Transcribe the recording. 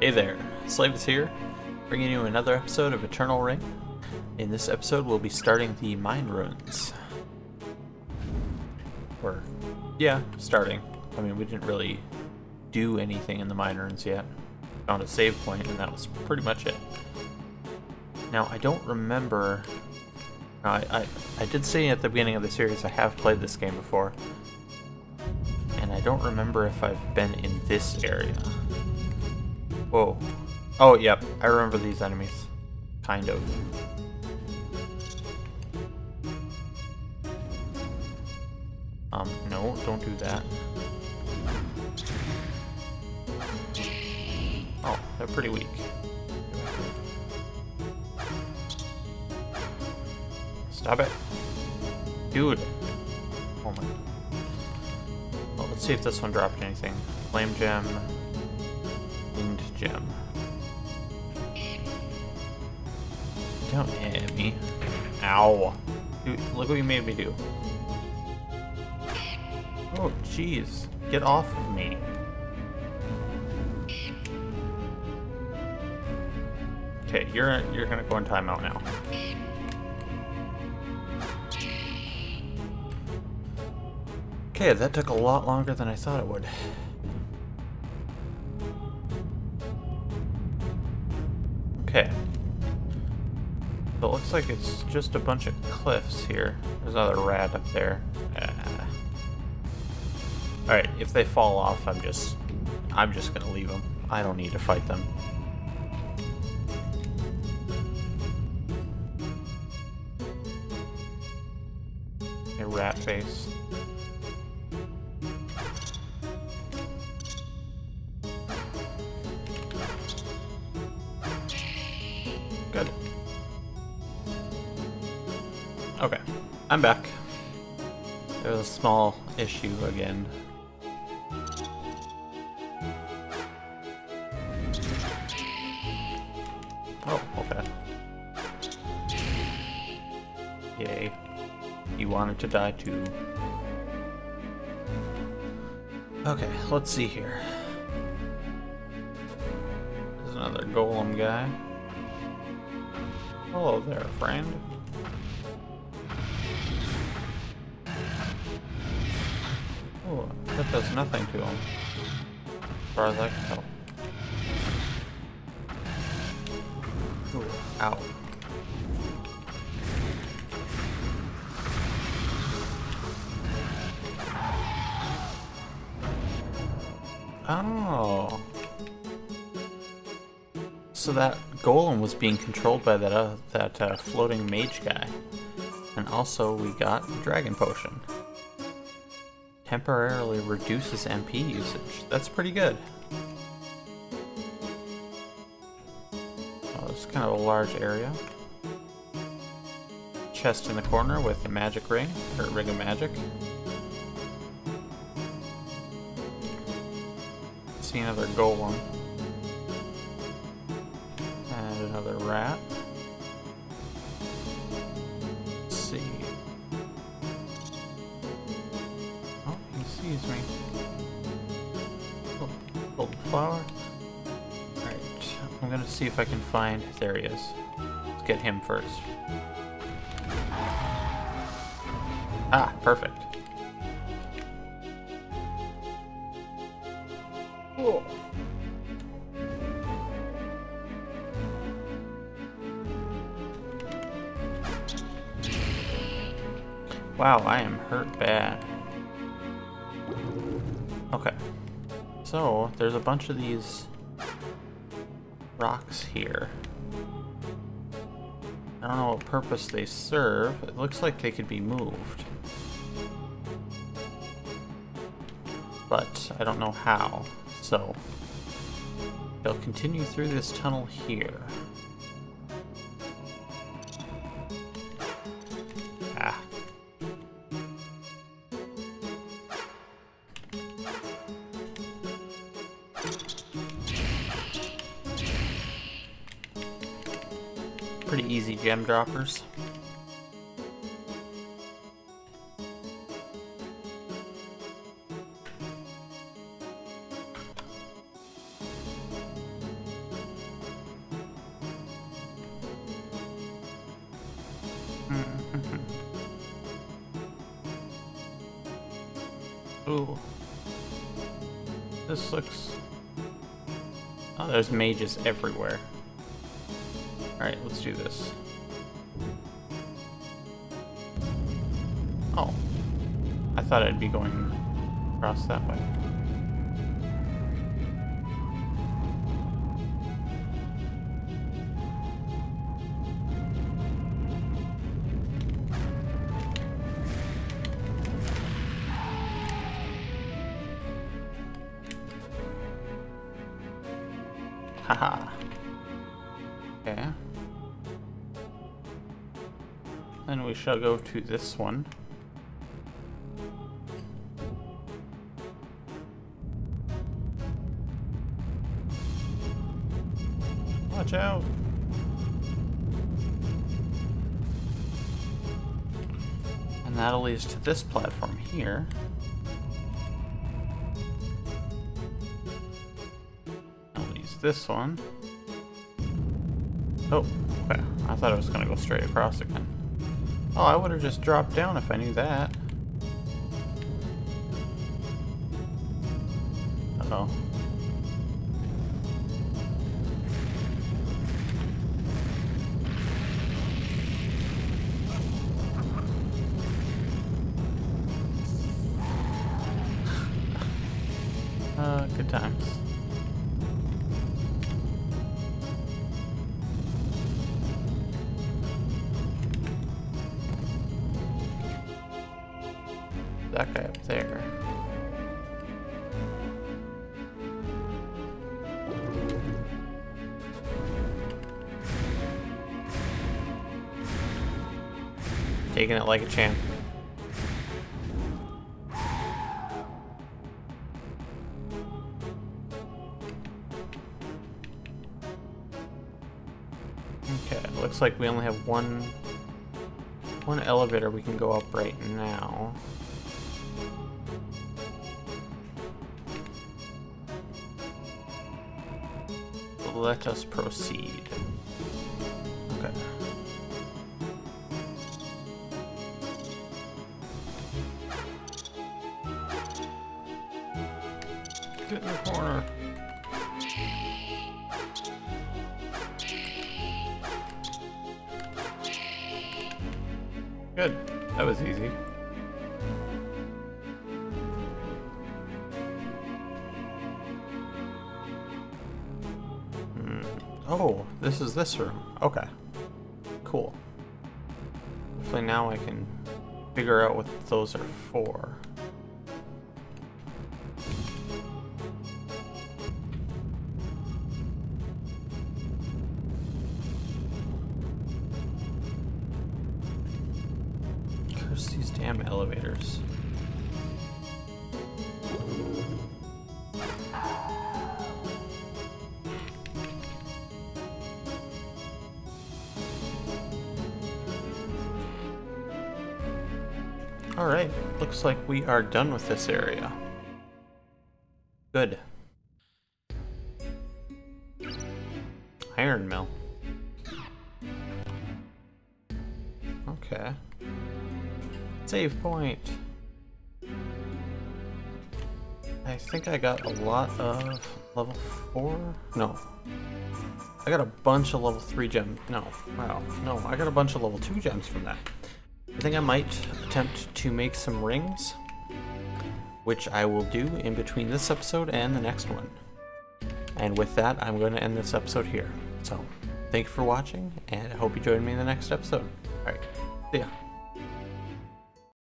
Hey there, Sleyvas here, bringing you another episode of Eternal Ring. In this episode, we'll be starting the Mine Ruins. Or, yeah, starting. I mean, we didn't really do anything in the Mine Ruins yet. Found a save point, and that was pretty much it. Now, I don't remember... I, I, I did say at the beginning of the series I have played this game before. And I don't remember if I've been in this area. Whoa. Oh, yep. I remember these enemies. Kind of. Um, no, don't do that. Oh, they're pretty weak. Stop it. Dude. Oh my. Well, let's see if this one dropped anything. Flame gem. Gem. Don't hit me. Ow. Dude, look what you made me do. Oh, jeez. Get off of me. Okay, you're you're gonna go in timeout now. Okay, that took a lot longer than I thought it would. Okay. So it looks like it's just a bunch of cliffs here. There's another rat up there. Uh, Alright, if they fall off, I'm just... I'm just gonna leave them. I don't need to fight them. A rat face. Good. Okay, I'm back. There's a small issue again. Oh, okay. Yay. You wanted to die too. Okay, let's see here. There's another golem guy. Oh, Hello there, friend. Oh, that does nothing to him. As far as I can tell. Ooh, ow. Oh. So that golem was being controlled by that uh, that uh, floating mage guy. And also we got dragon potion. Temporarily reduces MP usage. That's pretty good. Oh, it's kind of a large area. Chest in the corner with a magic ring, or ring of magic. See another golem. Another rat. Let's see. Oh, he sees me. Oh, golden flower. Alright, I'm gonna see if I can find. There he is. Let's get him first. Ah, perfect. Cool. Wow, I am hurt bad. Okay. So, there's a bunch of these rocks here. I don't know what purpose they serve. It looks like they could be moved. But I don't know how. So, they'll continue through this tunnel here. Pretty easy gem droppers. Ooh. This looks... Oh, there's mages everywhere. Alright, let's do this. Oh. I thought I'd be going across that way. Haha. Okay. Then we shall go to this one. Watch out! And that'll lead us to this platform here. This one. Oh, okay. I thought I was gonna go straight across again. Oh, I would have just dropped down if I knew that. Uh, That guy up there. Taking it like a champ. Okay, looks like we only have one one elevator we can go up right now. Let us proceed. Okay. Get in the corner. Good. That was easy. Oh, this is this room. Okay. Cool. Hopefully now I can figure out what those are for. Curse these damn elevators. Alright, looks like we are done with this area. Good. Iron mill. Okay. Save point. I think I got a lot of level 4? No. I got a bunch of level 3 gems. No. Wow. No, I got a bunch of level 2 gems from that. I think I might attempt to make some rings, which I will do in between this episode and the next one. And with that, I'm going to end this episode here. So, thank you for watching, and I hope you join me in the next episode. Alright, see ya.